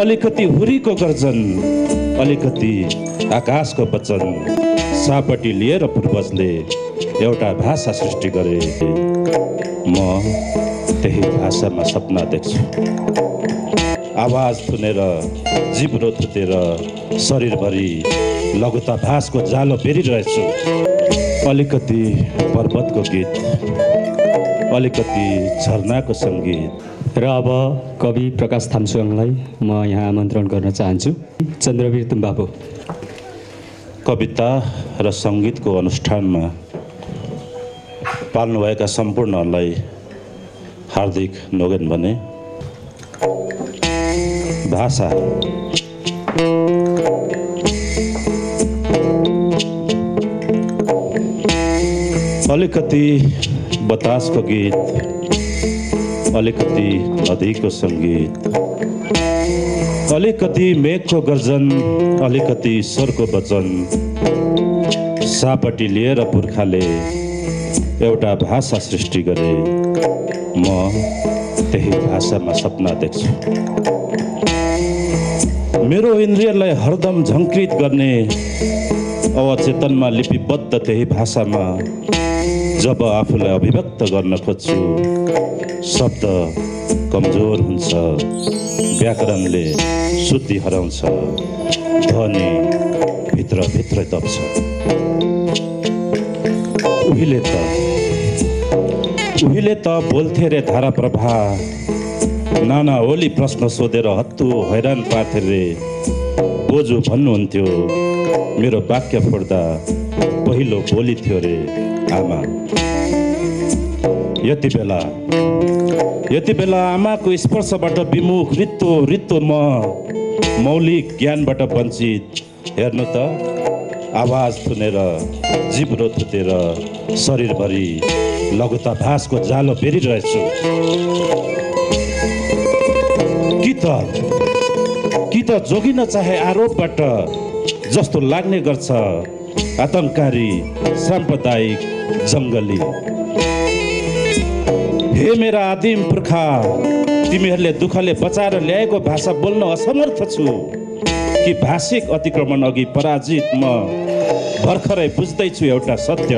अलिकति हुरीको गर्जन अलिकति आकाशको वचन सापट्टि लिएर पूर्वजले एउटा भाषा सृष्टि गरे। म त्यही भाषामा सपना देख्छु। आवाज सुनेर जिब्रो थुतेर शरीरभरि लघुता भाषको जालो बेरिरहेछु। अलिकति पर्वतको गीत अलिकति झरनाको सङ्गीत र अब कवि प्रकाश थामसुङलाई म यहाँ आमन्त्रण गर्न चाहन्छु। चन्द्रवीर तुम्बाबु कविता र सङ्गीतको अनुष्ठानमा पाल्नुभएका सम्पूर्णहरूलाई हार्दिक नोगेन भने। भाषा। अलिकति बतासको गीत। अलिकति नदीको सङ्गीत। अलिकति मेघको गर्जन अलिकति स्वरको वचन। सापट्टि लिएर पुर्खाले एउटा भाषा सृष्टि गरे। म त्यही भाषामा सपना देख्छु। मेरो इन्द्रियलाई हरदम झङ्कृत गर्ने अवचेतनमा लिपिबद्ध त्यही भाषामा जब आफूलाई अभिव्यक्त गर्न खोज्छु शब्द कमजोर हुन्छ व्याकरणले शुद्धि हराउँछ ध्वनि भित्रभित्रै दब्छ उहिले त उहिले त बोल्थे रे धारा प्रभा नाना ओली प्रश्न सोधेर हत्तु हैरान पार्थे रे। बोजू भन्नुहुन्थ्यो मेरो वाक्य फोड्दा पहिलो बोली थियो रे आमा। यति बेला यति बेला आमाको स्पर्शबाट विमुख रित्तो रित्तो म मौलिक ज्ञानबाट वञ्चित। हेर्नु त आवाज थुनेर जिब्रो थुतेर शरीरभरि लघुता भाषको जालो बेरिरहेछु। कि त कि त जोगिन चाहे आरोपबाट जस्तो लाग्ने गर्छ। आतङ्कारी साम्प्रदायिक जङ्गली हे मेरा आदिम पुर्खा तिमीहरूले दुःखले बचाएर ल्याएको भाषा बोल्न असमर्थ छु कि भाषिक अतिक्रमण अघि पराजित म भर्खरै बुझ्दैछु एउटा सत्य।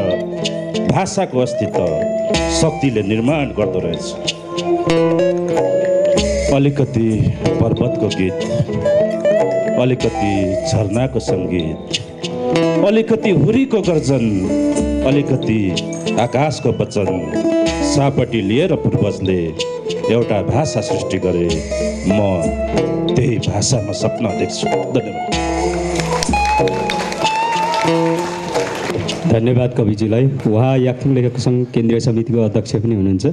भाषाको अस्तित्व शक्तिले निर्माण गर्दो रहेछ। अलिकति पर्वतको गीत अलिकति झरनाको सङ्गीत अलिकति हुरीको गर्जन अलिकति आकाशको वचन सापट्टि लिएर पूर्वजले एउटा भाषा सृष्टि गरे। म त्यही भाषामा सपना देख्छु। धन्यवाद। धन्यवाद कविजीलाई। उहाँ याक्थुङ लेखक केन्द्रीय समितिको अध्यक्ष पनि हुनुहुन्छ।